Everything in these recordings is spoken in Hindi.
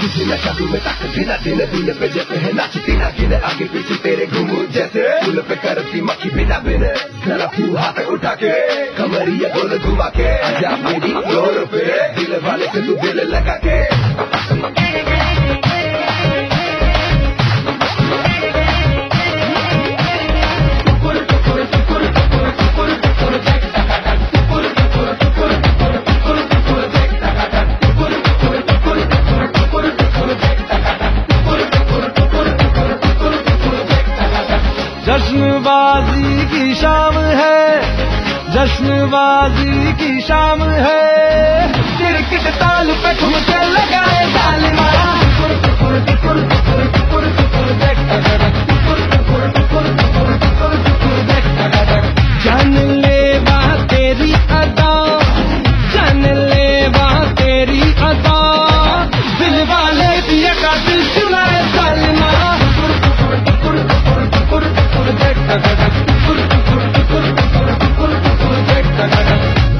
तुझे नशा तू में ताकत देना देना दूल्हे पे जैसे है नाचती ना गिने आगे पीछे तेरे घूमू जैसे फूल पे करती मक्खी बिना बिने जरा तू हाथ उठा के कमरिया गोल घुमा के आजा मेरी फ्लोर पे दिल वाले से तू दिल लगा के जश्नबाजी की शाम है, जश्नबाजी की शाम है। क्रिकेट ताल पे ठुमके लगाए जालिमा जान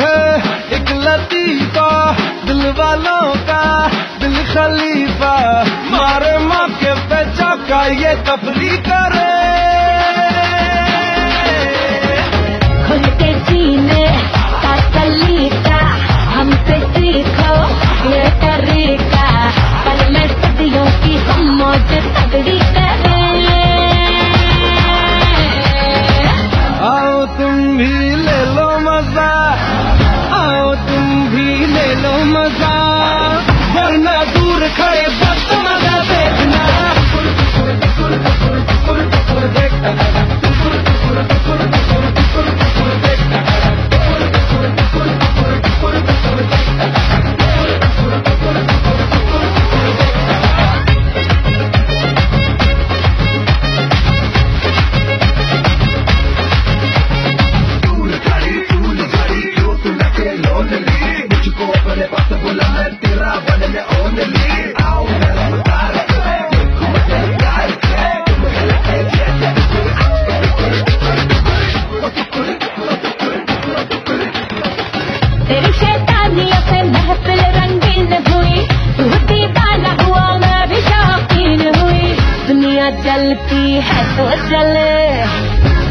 है एक लतीफा, दिल वालों का दिल खलीफा। मारे माँ के पे चौका ये तफरी करे। तो जले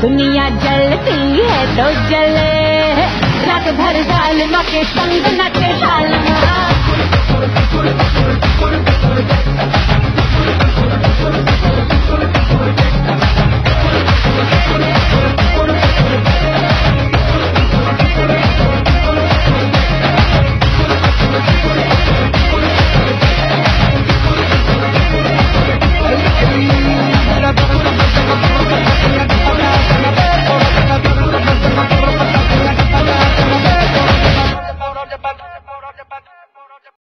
दुनिया जलती है तो जले। रात भर जालिमा के संग नचे सालमा